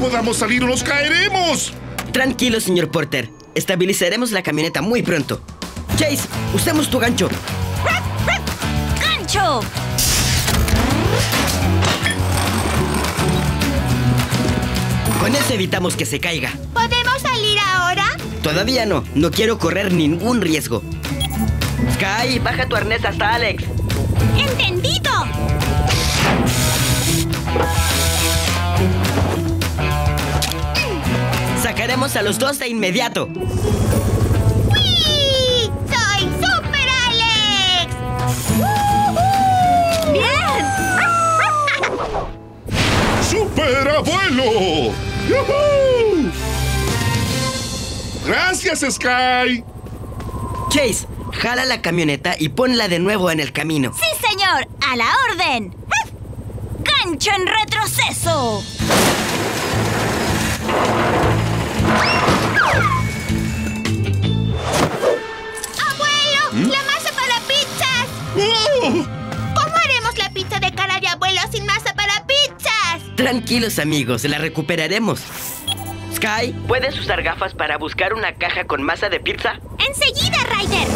podamos salir o nos caeremos. Tranquilo, señor Porter. Estabilizaremos la camioneta muy pronto. Chase, usemos tu gancho. ¡Gancho! Con eso evitamos que se caiga. ¿Podemos salir ahora? Todavía no. No quiero correr ningún riesgo. Sky, baja tu arnés hasta Alex. ¡Entendido! A los dos de inmediato. ¡Wii! ¡Soy Super Alex! ¡Bien! ¡Super abuelo! Gracias, Sky. Chase, jala la camioneta y ponla de nuevo en el camino. ¡Sí, señor! ¡A la orden! ¡Gancho en retroceso! Tranquilos, amigos, la recuperaremos. Sky, ¿puedes usar gafas para buscar una caja con masa de pizza? ¡Enseguida, Ryder!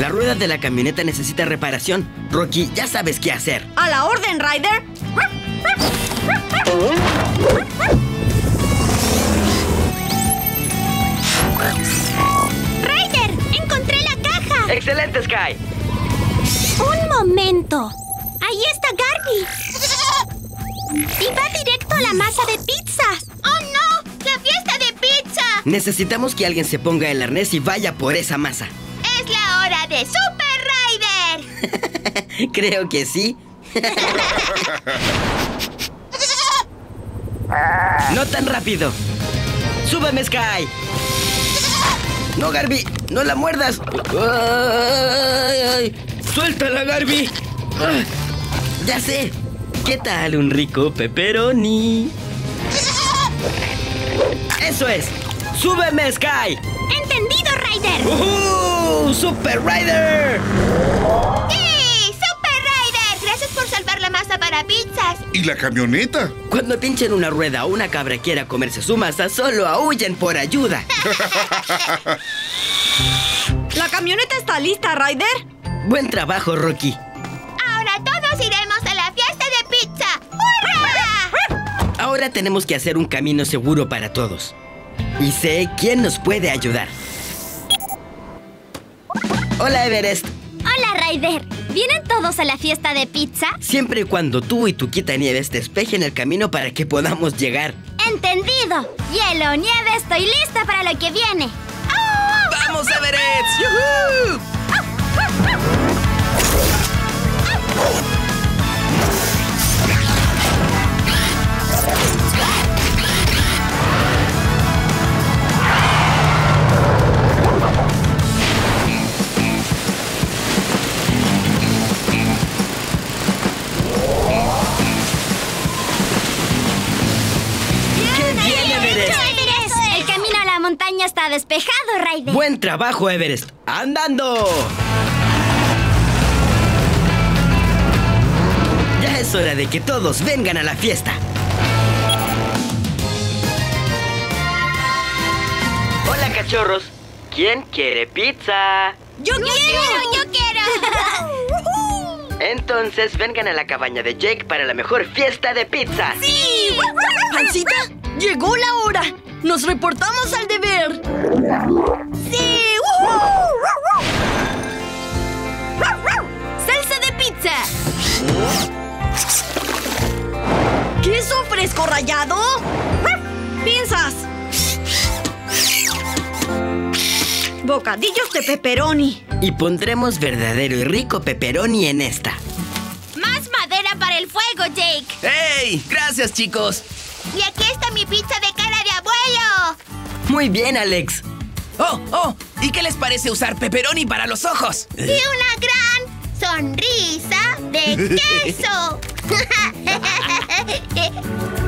La rueda de la camioneta necesita reparación. Rocky, ya sabes qué hacer. ¡A la orden, Ryder! ¡Ryder! ¡Encontré la caja! ¡Excelente, Sky! ¡Un momento! ¡Ahí está Garby! Y va directo a la masa de pizzas. ¡Oh, no! ¡La fiesta de pizza! Necesitamos que alguien se ponga el arnés y vaya por esa masa. ¡Es la hora de Super Rider! Creo que sí. No tan rápido. ¡Súbeme, Sky! No, Garby, no la muerdas. Ay, ay. ¡Suéltala, Garby! Ah, Ya sé. ¿Qué tal un rico pepperoni? ¡Eso es! ¡Súbeme, Sky! ¡Entendido, Ryder! ¡Uhú! ¡Super Rider! ¡Sí! ¡Super Rider! Gracias por salvar la masa para pizzas. ¿Y la camioneta? Cuando pinchen una rueda o una cabra quiera comerse su masa, solo aúllen por ayuda. ¿La camioneta está lista, Ryder? Buen trabajo, Rocky. Ahora tenemos que hacer un camino seguro para todos. Y sé quién nos puede ayudar. Hola, Everest. Hola, Ryder. ¿Vienen todos a la fiesta de pizza? Siempre y cuando tú y tu quita nieves despejen el camino para que podamos llegar. ¡Entendido! Hielo, nieve, estoy lista para lo que viene. ¡Vamos, Everest! ¡Yujú! Está despejado, Ryder. Buen trabajo, Everest. ¡Andando! Ya es hora de que todos vengan a la fiesta. Hola, cachorros. ¿Quién quiere pizza? ¡Yo quiero! ¡Yo quiero! Entonces vengan a la cabaña de Jake para la mejor fiesta de pizza. ¡Sí! ¡Pancita! ¡Llegó la hora! ¡Nos reportamos al deber! ¡Sí! ¡Salsa de pizza! ¿Queso fresco rallado? ¡Piensas! Bocadillos de pepperoni. Y pondremos verdadero y rico pepperoni en esta. Más madera para el fuego, Jake. ¡Hey! Gracias, chicos. Y aquí está mi pizza de. Muy bien, Alex. ¡Oh, oh! ¿Y qué les parece usar pepperoni para los ojos? Y una gran sonrisa de queso.